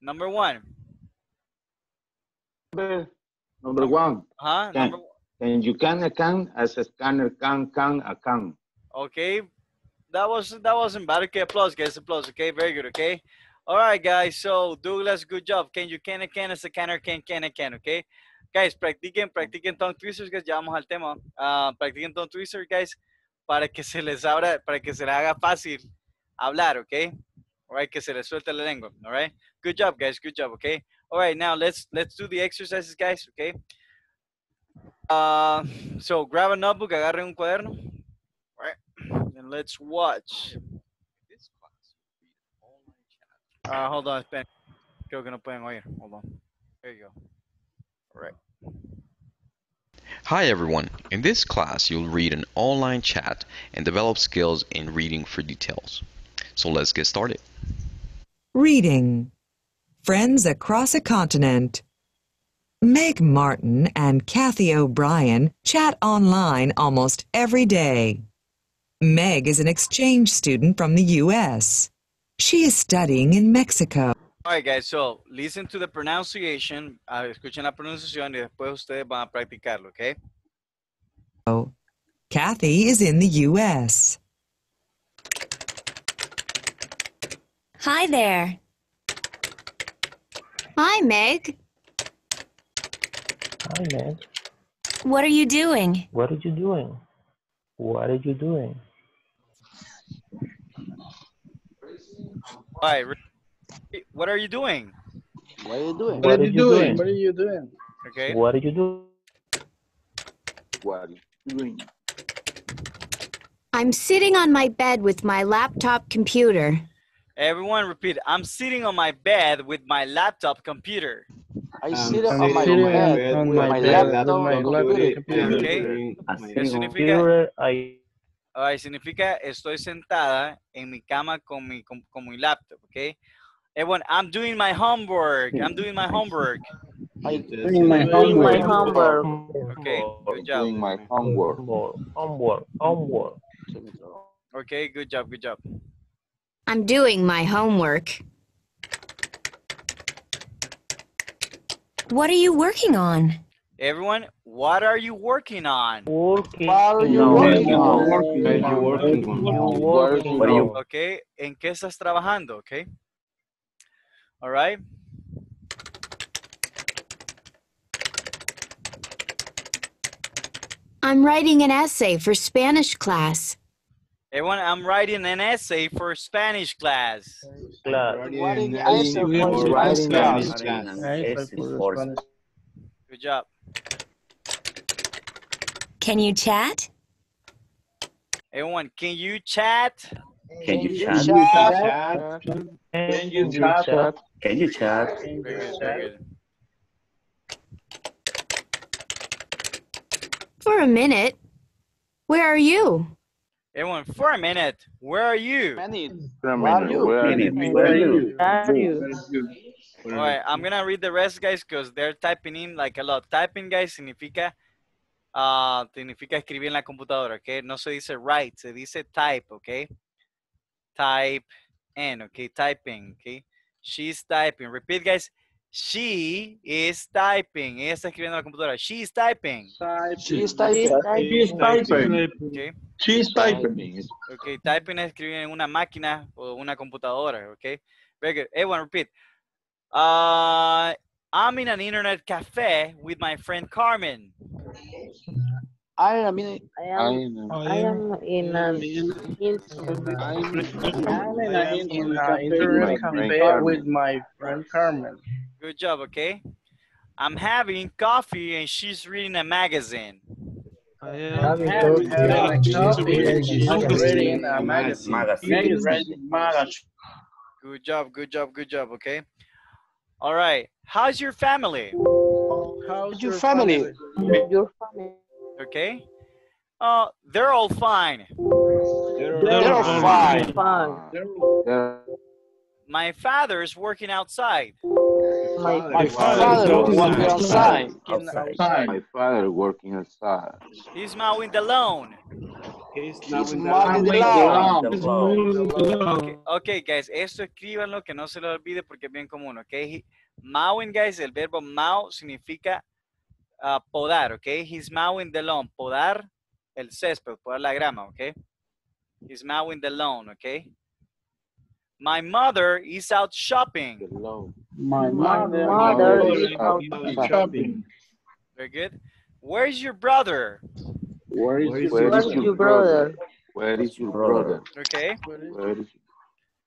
Number one. Number, number one. Huh? Can. Number. Can you can a can as a scanner can can a can. Okay. That was that wasn't bad. Okay, applause, guys. Applause. Okay, very good. Okay. All right, guys. So Douglas, good job. Can you can can as a canner can can can. Okay. Guys, practiquen, practiquen tongue twisters, guys. Ya vamos al tema. Ah, practiquen tongue twisters, guys, para que se les abra, para que se les haga fácil hablar, okay? All right, que se les suelte la lengua. All right. Good job, guys. Good job. Okay. All right. Now let's let's do the exercises, guys. Okay. Uh, so grab a notebook, agarren un cuaderno. All right. And let's watch. Uh, hold on, esperen. Creo que no pueden oír. Hold on. There you go. All right. Hi everyone. In this class, you'll read an online chat and develop skills in reading for details. So let's get started. Reading. Friends across a continent. Meg Martin and Kathy O'Brien chat online almost every day. Meg is an exchange student from the U.S. She is studying in Mexico. All right, guys. So listen to the pronunciation. Uh, escuchen la pronunciación y después ustedes van a practicarlo, okay? Kathy is in the U.S. Hi there. Hi, Meg. Hi, Meg. What are you doing? What are you doing? What are you doing? All right. Re- What are you doing? What are you doing? What are you doing? What are you doing? Okay. What are you doing? What are you doing? I'm sitting on my bed with my laptop computer. Everyone repeat. I'm sitting on my bed with my laptop computer. I I'm sit on my sitting bed on with my my bed laptop my laptop computer. Okay. ¿Qué significa? Computer, I All right, significa estoy sentada en mi cama con mi, con, con mi laptop, okay? Everyone, I'm doing my homework. I'm doing my homework. I Doing my Doing my homework. homework. Okay, good job. Doing my homework. homework, homework, homework. Okay, good job, good job. I'm doing my homework. What are you working on? Everyone, what are you working on? Working. What are you working on? What are you working You on? working What are you- on. Okay, ¿en qué estás trabajando? Okay. All right. I'm writing an essay for Spanish class. Everyone, I'm writing an essay for Spanish class. Writing Writing essay essay for for Spanish Spanish class. class. Essay for Spanish. Good job. Can you chat? Everyone, can you chat? Can you Chat. chat? Can you you chat? chat? Can you chat? Very good, very good. For a minute. Where are you? Everyone, for a minute, where are you? Wait a Where are minute, you? where are you? Where are you? Are you? All right, I'm gonna read the rest, guys, because they're typing in like a lot. Typing, guys, significa, ah, significa escribir en la computadora, ¿ok? No se dice write, se dice type, ¿ok? Type in, ¿ok? Typing, ¿ok? She's typing. Repeat, guys. She is typing. Ella está escribiendo en la computadora. She's typing. She's typing. She's typing. ¿ok? She's typing. Ok, typing es escribir en una máquina o una computadora, ok? Very good. Everyone, repeat. Uh, I'm in an internet cafe with my friend Carmen. I mean, I am, I am in an in, I'm in an internet cafe with my friend Carmen. Good job, okay? I'm having coffee and she's reading a magazine. Having coffee and she's reading a magazine. Magazine. Good job, good job, good job, okay? All right. How's your family? How's your family? your family. Okay? Uh, they're all fine. They're all fine. Fine. Yeah. My father's working outside. My, My father working outside. Outside. My father working outside. He's mowing the lawn. He's mowing the lawn. Okay, okay, guys, esto escríbanlo que no se lo olvide porque es bien común, ok? He- Mowing, guys, el verbo mow significa ah, podar, ok? He's mowing the lawn, podar el césped, podar la grama, ok? He's mowing the lawn, ok? My mother is out shopping. My my mother, mother is is out shopping. Very good. Where's your brother? Where is, Where is your brother? Where is your brother? Okay. Where is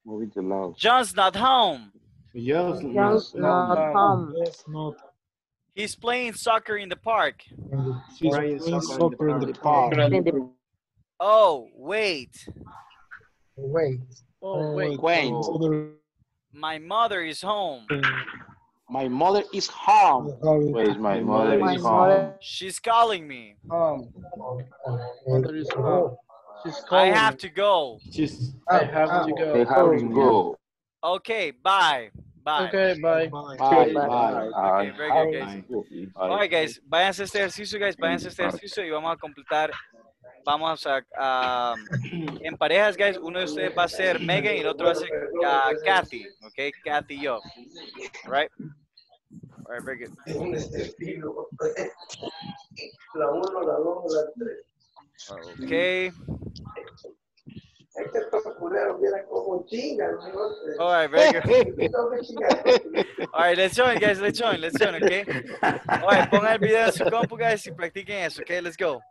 moving the loud? John's not home. John's not home. Yes, not. He's playing soccer in the park. She's playing soccer in the park. In the- Oh, wait. Wait. Oh, wait. Oh, wait. My mother is home. My mother is home. Where is my mother My is home? She's calling me. Home. Mother is home. Oh. She's I calling have me. to go. Oh, I have to They go. have to go. Okay, bye. Bye. Okay, bye. Bye, Bye. bye. Okay, very good, guys. Bye. Alright, guys, váyanse a este ejercicio, guys, váyanse a este ejercicio y vamos a completar. Vamos a, a- en parejas, guys, uno de ustedes va a ser Megan y el otro va a ser ah, Kathy, ok, Kathy y yo. Alright? Alright, very good. Okay. Alright, very good. Alright, let's join, guys, let's join, let's join, okay? Alright, pongan el video en su compu, guys, y practiquen eso, okay? Let's go.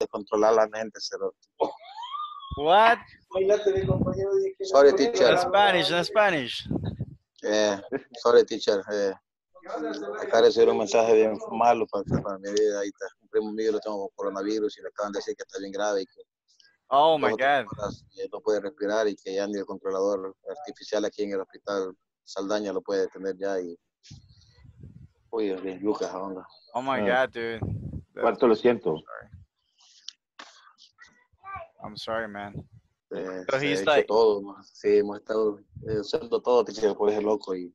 De controlar la mente, cero. What? Sorry, teacher. Spanish, no Spanish. Eh, sorry, teacher. Eh, acá recibir un mensaje bien malo para, para mi vida. Ahí está. Un primo mío lo tengo con coronavirus y le acaban de decir que está bien grave y que Oh my God. eh, no puede respirar y que ya ni el controlador artificial aquí en el hospital Saldaña lo puede tener ya y uy, bien, Lucas, ¿a onda? Oh my Ah. God, dude. ¿Cuánto lo siento? I'm sorry, man. Eh, So he's hecho like- todo, sí, hemos estado eh, haciendo todo, teacher, por ese loco y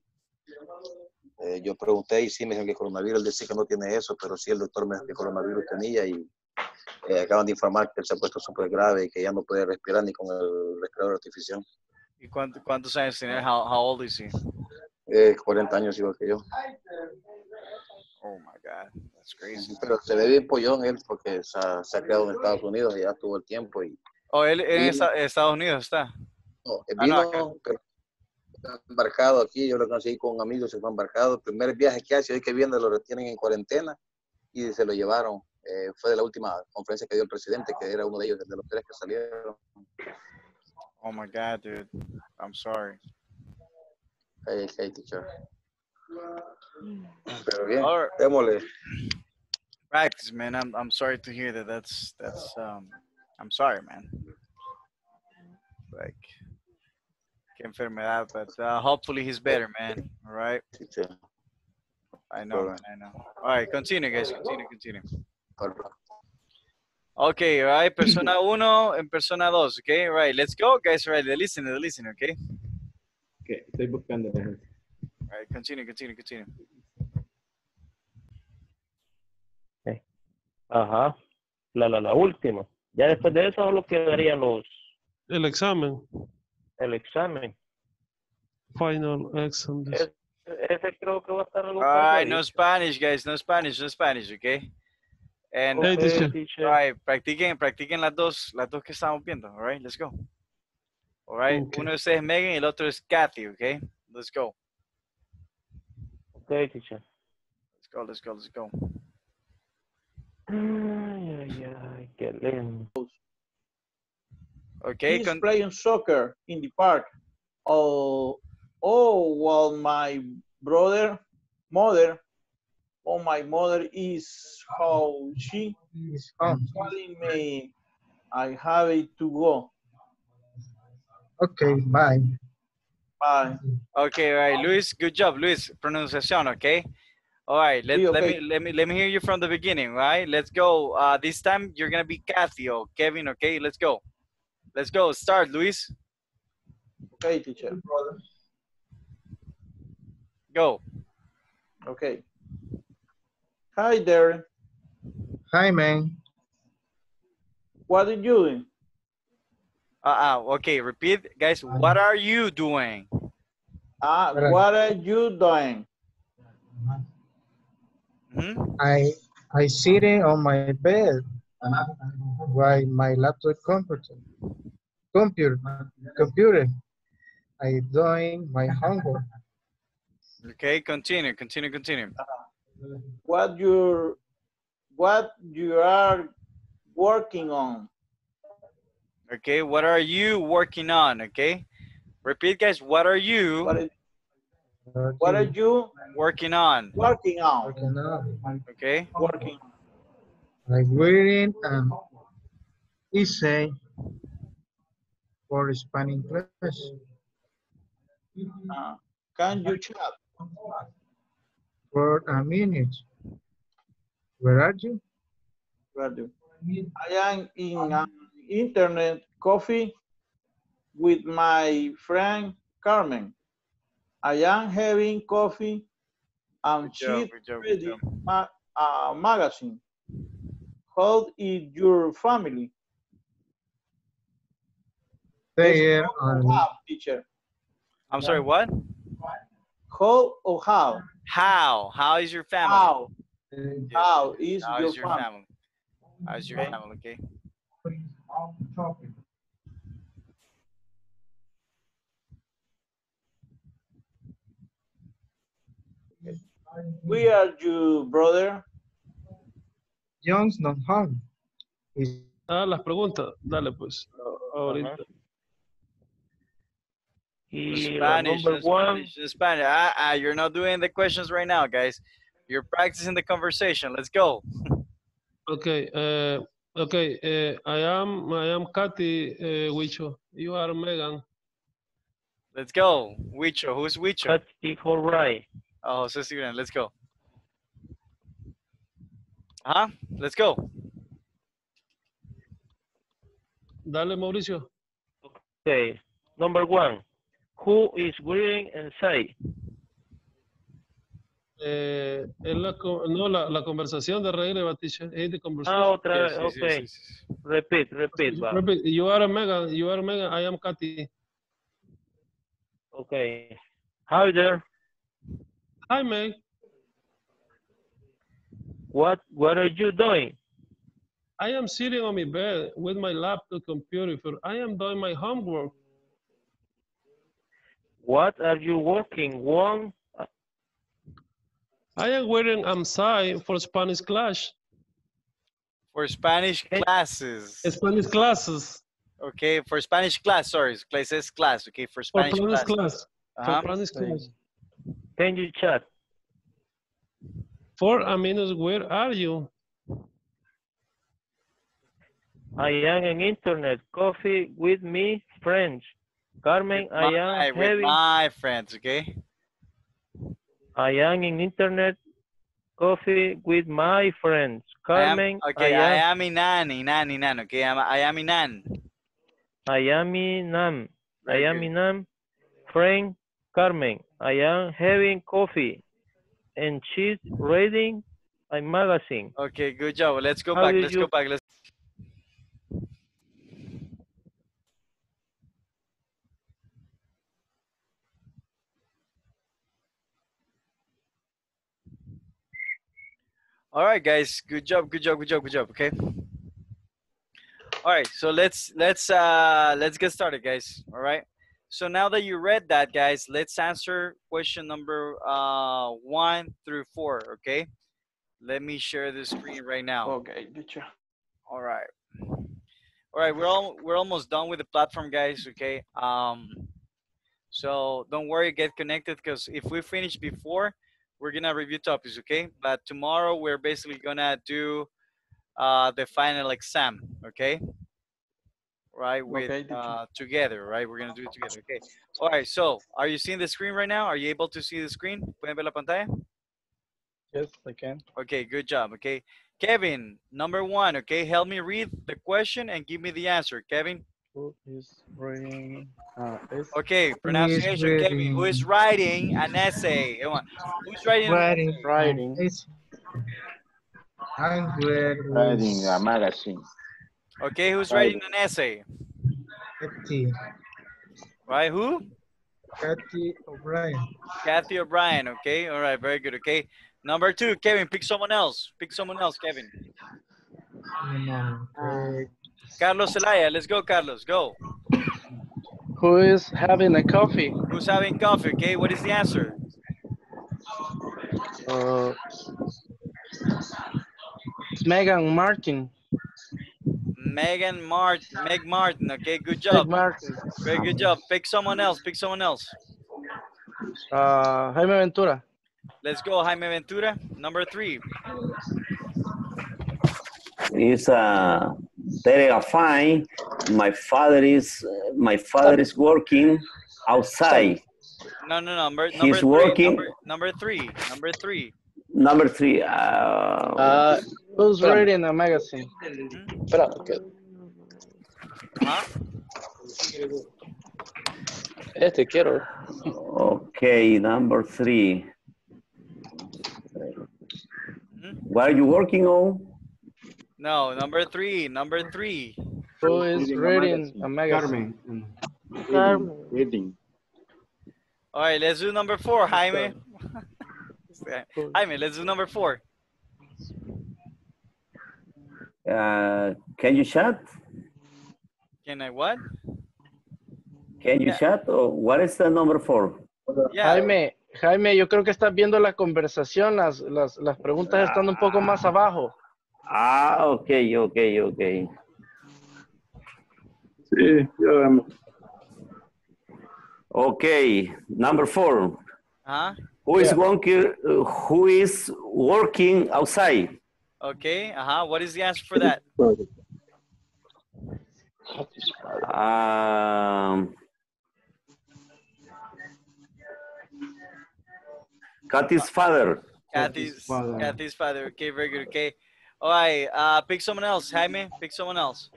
Eh, yo pregunté y sí me dijeron que coronavirus, él dice que no tiene eso, pero sí el doctor me dijo que coronavirus tenía y eh, acaban de informar que él se ha puesto súper grave y que ya no puede respirar ni con el respirador artificial. ¿Y cuánto- cuántos años tiene? How, how old is he? Eh, 40 años igual que yo. Oh my God, that's crazy. Pero se ve bien pollón él porque se ha, se ha criado en Estados Unidos y ya tuvo el tiempo y Oh, él en Estados Unidos está. no, él Ah, no, vino, acá. pero está embarcado aquí, yo lo conocí con un amigo, se fue embarcado, el primer viaje que hace, hoy que viene lo retienen en cuarentena y se lo llevaron. Eh, fue de la última conferencia que dio el presidente, que era uno de ellos, de los tres que salieron. Oh my God, dude. I'm sorry. Hey, hey, teacher. Pero bien, All right. démosle. Practice, man. I'm I'm sorry to hear that. That's that's um. I'm sorry, man. Like, qué enfermedad, but uh, hopefully he's better, man. All right. I know, man. I know. All right, continue, guys. Continue, continue. Okay, all right. Persona uno en persona dos. Okay, all right. Let's go, guys. All right, the listener, the listener. Okay. Ok, estoy buscando. All right, continue, continue, continue. Ajá. La, la, la última. Ya después de eso solo quedarían los, El examen. el examen. Final exam. Es- ese creo que va a estar algo All right, no Spanish, guys. No Spanish, no Spanish, okay? And Hey, teacher. all right, practiquen, practiquen las dos, las dos que estamos viendo. All right, let's go. All right, Okay. uno de ustedes es Megan y el otro es Kathy, okay? Let's go. Ok, teacher. Let's go, let's go, let's go. Ay, ay, ay, qué lento. Okay, He's con- playing soccer in the park. Oh, oh, well, my brother, mother, oh, my mother is how she It's home. calling me. I have it to go. Okay, bye. Bye. okay, all right, Luis, good job, Luis. Pronunciation, okay? All right, let, Sí, let me let me let me hear you from the beginning, right? Let's go. Uh, this time you're gonna be Kathy or Kevin, okay? Let's go. Let's go. Start, Luis. Okay, teacher. Go. Okay. Hi there. Hi, man. What are you doing? Uh, uh, okay, repeat, guys. What are you doing? Ah, What are- you doing? Hmm? I I sitting on my bed by my laptop computer. Computer computer. I doing my homework. Okay, continue, continue, continue. What you what you are working on? Okay, what are you working on? Okay, repeat, guys. What are you What are, what are you working on? working on? Working on. Okay, Working. Like reading an essay for Spanish class. Uh, can you chat? For a minute. Where are you? Where do? I am in an internet coffee with my friend Carmen. I am having coffee and Good job, she's good job, reading ma a magazine. How is your family? There How or on how, teacher? I'm sorry. What? How or how? How? How is your family? How? Yes, How is How your is your family? family? How's your family? Okay. Where are you, brother? John's not home. Is Ah, las preguntas. Dale, pues. a- Ahorita. Y la Spanish, number one, Spanish, Spanish. Ah, ah, you're not doing the questions right now, guys. You're practicing the conversation. Let's go. Okay. Uh, okay. Uh, I am. I am Kathy uh, Wicho. You are Megan. Let's go. Wicho. Who's Wicho? cut it all right. Oh, Jose Sigran. Let's go. Huh? Let's go. Dale, Mauricio. Okay. Number one, who is wearing inside? Eh, es la, co- no, la, la conversación de the conversation. Ah, otra vez, sí, ok. sí, sí, sí. Repeat, repeat, va. Repeat. You are Megan, you are Megan, I am Kathy. Okay. Hi there. Hi, Meg. What What are you doing? I am sitting on my bed with my laptop computer. For I am doing my homework. What are you working on? I am waiting outside for Spanish class. For Spanish eh, classes. Spanish classes. Okay, for Spanish class, sorry. Clases class, okay, for For Spanish Spanish class. class. For Ajá. Spanish class. Thank you chat? For a minute, where are you? I am in internet coffee with me friends. Carmen, I My, am with having my friends, okay? I am in internet coffee with my friends. Carmen, I am, okay, I I am, am Inan, Inan, Inan, okay? I'm, I am Inan. I am in am. I am in am. Friend Carmen, I am having coffee and she's reading a magazine. Okay, good job. Let's go How back, let's you- go back. Let's All right, guys. Good job. Good job. Good job. Good job. Okay. All right. So let's let's uh let's get started, guys. All right. So now that you read that, guys, let's answer question number uh one through four. Okay. Let me share the screen right now. Okay, teacher. All right. All right, we're all we're almost done with the platform, guys. Okay. Um, so don't worry, get connected because if we finish before, we're gonna review topics. Okay. But tomorrow we're basically gonna do uh, the final exam. Okay. Right with Okay, uh, together. Right, we're gonna do it together. Okay. All right. So, are you seeing the screen right now? Are you able to see the screen? ¿Pueden ver la pantalla? Yes, I can. Okay, good job. Okay, Kevin, number one. Okay, help me read the question and give me the answer. Kevin. Who is reading? Uh, Okay, pronunciation. Kevin, who is writing an essay? Who's writing? an Writing. essay? writing? It's Angler Writing a magazine. Okay, who's writing an essay? Kathy, Right? Who? Kathy O'Brien. Kathy O'Brien. Okay. All right. Very good. Okay. Number two, Kevin. Pick someone else. Pick someone else, Kevin. No, uh, Carlos Zelaya. Let's go, Carlos. Go. Who is having a coffee? Who's having coffee? Okay. What is the answer? Uh, Megan Martin. Megan Martin. Meg Martin. Okay. Good job. Meg job. Martin. Very good job. Pick someone else. Pick someone else. Uh, Jaime Ventura. Let's go, Jaime Ventura. Number three. It's uh, very fine. My father is my father is working outside. No, no, no. Number, He's number three. working. Number, number three. Number three. Number three. Uh, Uh, who's reading a magazine? Espera, que Huh? este quiero. okay, number three. What are you working on? No, number three. Number three. Who is reading a magazine? Carmen. Carmen. Reading. All right, let's do number four, Jaime. (laughs) Jaime, let's do number four. Uh, can you chat? Can I what? Can you Yeah. chat? Or what is the number four? Yeah. Jaime, Jaime, yo creo que estás viendo la conversación, las, las, las preguntas están un poco más abajo. Ah, okay, okay, okay. Sí, ya vemos. Okay, number four. Huh? Who is Yeah. working? uh, Who is working outside? Okay. Uh huh. What is the answer for that? Um, Kathy's father. Kathy's father. Kathy's father. Okay, very good. Okay. All right. Uh, pick someone else, Jaime. Pick someone else.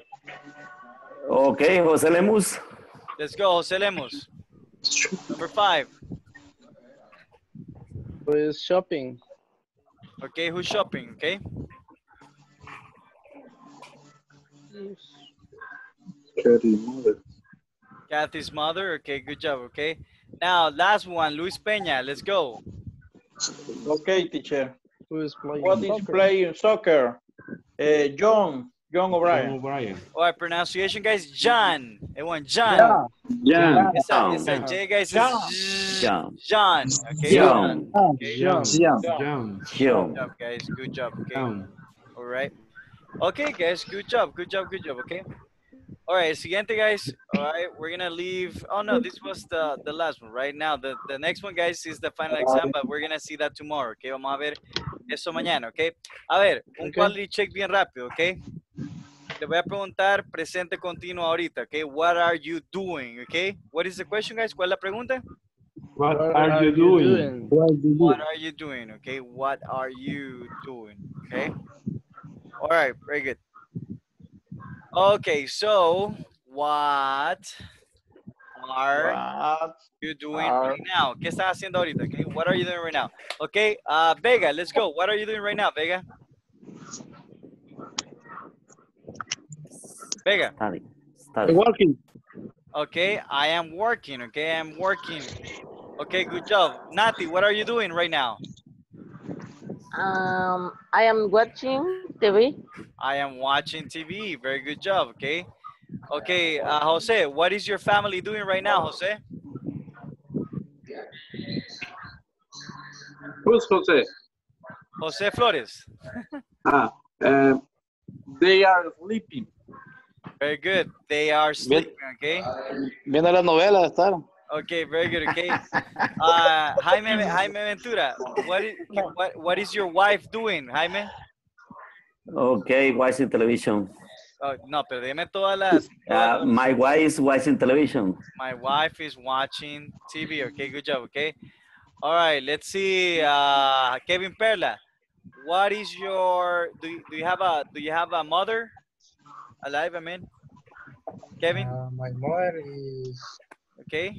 Okay, Jose Lemus. Let's go, Jose Lemus. Number five. Who is shopping? Okay, who's shopping? Okay. Cherry mother. Kathy's mother. Okay, good job. Okay. Now, last one, Luis Peña. Let's go. Okay, teacher. Who is playing What is soccer? playing soccer? Uh, John, John O'Brien. O'Brien. All right, pronunciation, guys. John. Everyone, John. John. Esa, esa J, guys, John. is John. John. Okay. John. Okay. John. John. John. Good John. job, guys. Good job. Okay. John. All right. Okay, guys. Good job. Good job. Good job. Okay. All right. Siguiente, guys. All right. We're gonna leave. Oh no, this was the the last one. Right now, the the next one, guys, is the final exam, but we're gonna see that tomorrow. Okay. Vamos a ver eso mañana. Okay. A ver, un Okay. quality check bien rápido. Okay. Le voy a preguntar presente continuo ahorita. Okay. What are you doing? Okay. What is the question, guys? ¿Cuál es la pregunta? What, are, you doing? What are you doing? Okay, what are you doing? Okay. All right, very good. Okay, so what are What you doing are- right now? ¿Qué estás haciendo ahorita? Okay, what are you doing right now? Okay, uh, Vega, let's go. What are you doing right now, Vega? Vega. Study. Study. Working. Okay, I am working. Okay, I'm working. Okay, good job. Nati, what are you doing right now? Um, I am watching TV. I am watching TV. Very good job. Okay. Okay, uh, Jose, what is your family doing right now, Jose? Who's Jose? Jose Flores. (laughs) Ah, uh, they are sleeping. Very good. They are sleeping. Okay. Viendo la novela, estar. Okay. Very good. Okay. Uh, Jaime, Jaime Ventura, what is what what is your wife doing, Jaime? Okay, watching television. Oh, no, pero dime todas las. Uh, my wife is watching television. My wife is watching TV. Okay, good job. Okay. All right, let's see. Uh, Kevin Perla, what is your do you, do you have a do you have a mother alive? I mean, Kevin. Uh, my mother is Okay.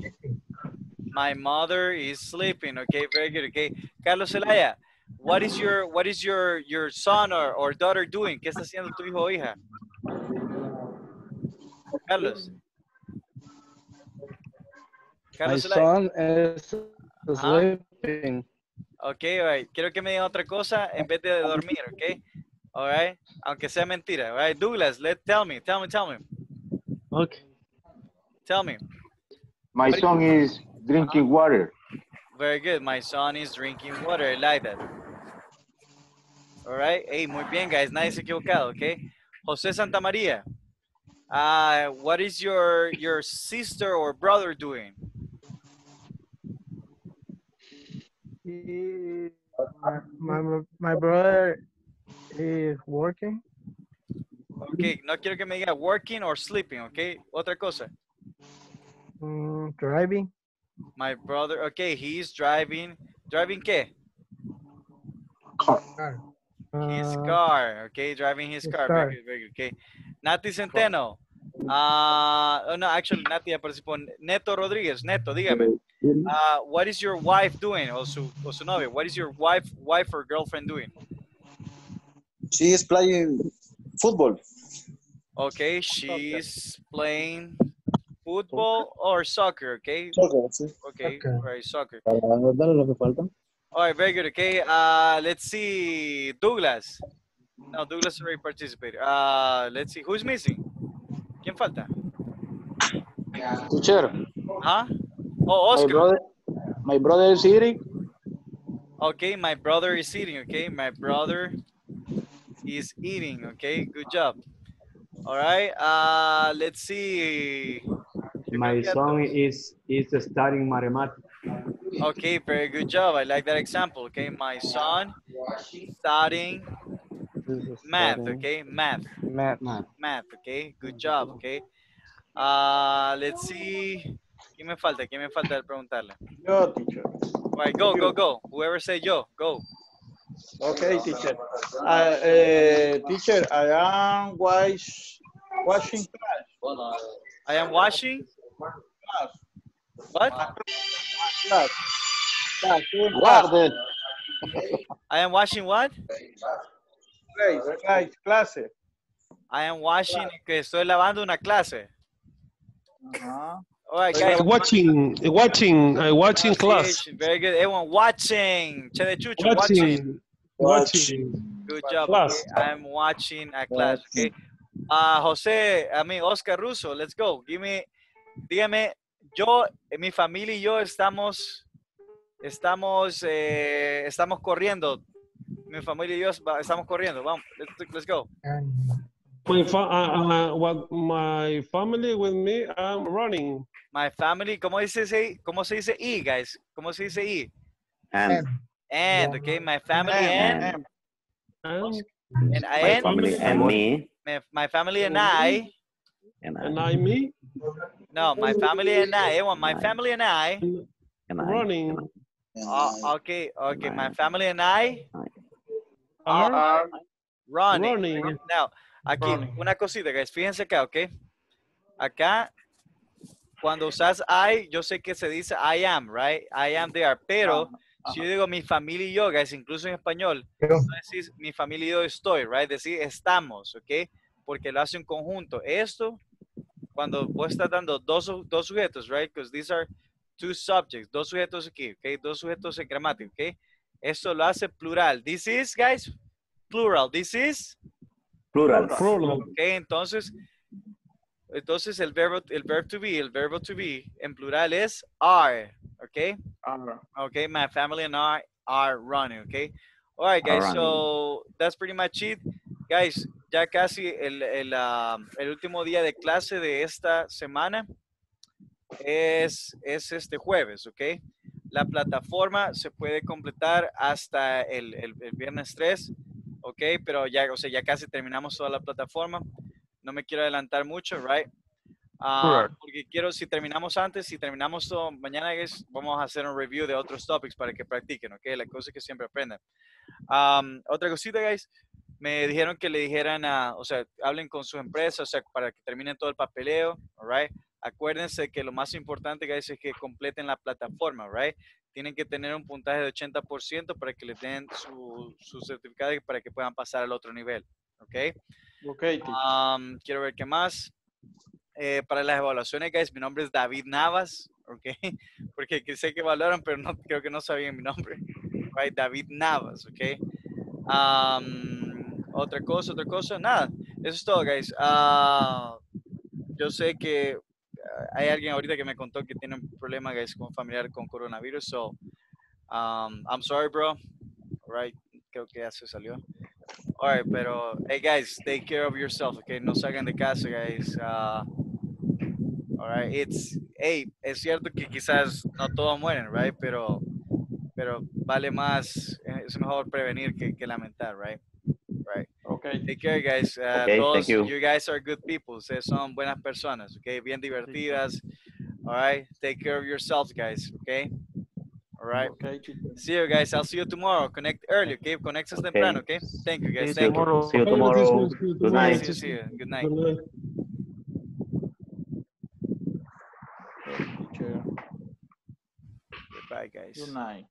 My mother is sleeping. Okay, very good. Okay, Carlos Zelaya, what is your what is your your son or, or daughter doing? ¿Qué está haciendo tu hijo o hija? Carlos. Carlos Zelaya. son is sleeping. Ok, all right. Quiero que me digan otra cosa en vez de dormir, ok? All right. Aunque sea mentira. All right, Douglas, let tell me, tell me, tell me, Okay. tell me. My son is drinking water. Very good. My son is drinking water. I like that. All right. Hey, muy bien, guys. Nadie se equivocado, ok? José Santa María. Uh, what is your your sister or brother doing? He- my, my, my brother is working. Ok, no quiero que me diga working or sleeping, ok? Otra cosa. mm, driving. My brother, okay, he's driving. ¿Driving qué? Car. His Uh, car, okay, driving his his car. car. Very good, very good, okay. Nati Centeno. Uh, oh, no, actually, Nati ya participó. Neto Rodríguez, Neto, dígame. Uh, what is your wife doing? O su, o su novia. What is your wife, wife or girlfriend doing? She is playing football. Okay, she's playing football or soccer, okay? Soccer, sí. Okay, Soccer. right, soccer. Para darle lo que falta. All right, very good. Okay, uh, let's see. Douglas. No, Douglas already participated. Uh, let's see. Who's missing? ¿Quién falta? Teacher, Huh? Oh, Oscar. my brother, my brother is eating. Okay, my brother is eating. Okay, my brother is eating. Okay, good job. All right. Uh, let's see. My son is is studying mathematics. Okay, very good job. I like that example. Okay, my son studying math. Okay, math. Math. Math. Math. Okay, good job. Okay. Uh, let's see. ¿Quién me falta? ¿Quién me falta de preguntarle? Yo, teacher. All right, go, go, go. Whoever say yo, go. Okay, teacher. Uh, uh, teacher, I am watch, watching class. I am washing. Class. What? Class. Class. doing I am watching what? Clase, clase, clase. I am watching que estoy lavando una clase. Ajá. All right, guys. Watching, watching, I watching class. Very good. Everyone watching. Che de chucho, watching. Watching, watching. Good job. Class. okay? I'm watching a class. Okay. Uh, José, I mean, Oscar Russo, let's go. Give me, dígame, yo, eh, mi familia y yo estamos, estamos, eh, estamos corriendo. Mi familia y yo estamos corriendo. Vamos, let's, let's go. My, fa uh, uh, what, my family with me, I'm running. My family, ¿cómo dice ese, cómo se dice I, guys? ¿Cómo se dice I? And And, okay, my family And. and, And and I my and, family and me. my, my family and I, And and I. I, me, no, my family and I, everyone, my family and I, running. uh, okay, okay, my family and I Are are running. running. Now, aquí, Running. una cosita, guys, fíjense acá, ok. Acá, cuando usas I, yo sé que se dice I am, right? I am there, pero si yo digo mi familia y yo, guys, incluso en español, no decís mi familia y yo estoy, right? Decir estamos, ok? Porque lo hace un conjunto. Esto, cuando vos estás dando dos, su- dos sujetos, right? Because these are two subjects, dos sujetos aquí, ok? Dos sujetos en gramática, ok? Esto lo hace plural. This is, guys, plural. This is Plural. Plural. Ok, entonces, entonces el verbo, el verb to be, el verbo to be en plural es are, ok? Are. Okay, my family and I are running, okay? All right, guys, so that's pretty much it. Guys, ya casi el, el, ah, el último día de clase de esta semana es, es este jueves, ok? La plataforma se puede completar hasta el, el, viernes 3, ok? Pero ya, o sea, ya casi terminamos toda la plataforma. No me quiero adelantar mucho, right? Ah, Correct. porque quiero, si terminamos antes, si terminamos todo mañana, vamos a hacer un review de otros topics para que practiquen, ¿ok? La cosa que siempre aprendan. Am, otra cosita, guys, me dijeron que le dijeran a, o sea, hablen con su empresa, o sea, para que terminen todo el papeleo, alright? Acuérdense que lo más importante, guys, es que completen la plataforma, right? Tienen que tener un puntaje de 80% para que les den su, su certificado y para que puedan pasar al otro nivel, ¿ok? Ok. Am, quiero ver qué más. Eh, para las evaluaciones, guys, mi nombre es David Navas, ¿ok? (laughs) Porque que sé que evaluaron, pero no, creo que no sabían mi nombre. Right, David Navas, ¿ok? Am, otra cosa, otra cosa, nada. Eso es todo, guys. Ah, yo sé que ah, hay alguien ahorita que me contó que tiene un problema, guys, con familiar con coronavirus, so um, I'm sorry, bro. Right, creo que ya se salió. Alright, pero hey guys, take care of yourself, okay? No salgan de casa, guys. Uh, alright, it's hey, es cierto que quizás no todos mueren, right? Pero pero vale más, eh, es mejor prevenir que, que lamentar, right? Right. Okay. Take care, guys. Uh, Okay, todos, thank you. you guys are good people. Ustedes son buenas personas, okay? Bien divertidas. Alright, take care of yourselves, guys, okay? Alright. Okay, teacher. See you guys. I'll see you tomorrow. Connect early, okay? Conectas Okay. temprano, okay? Thank you, guys. See you Thank you. tomorrow. See you Hey, tomorrow. this is- Good night. See you, see you. Good night. Good night. Okay, teacher. Goodbye, guys. Good night.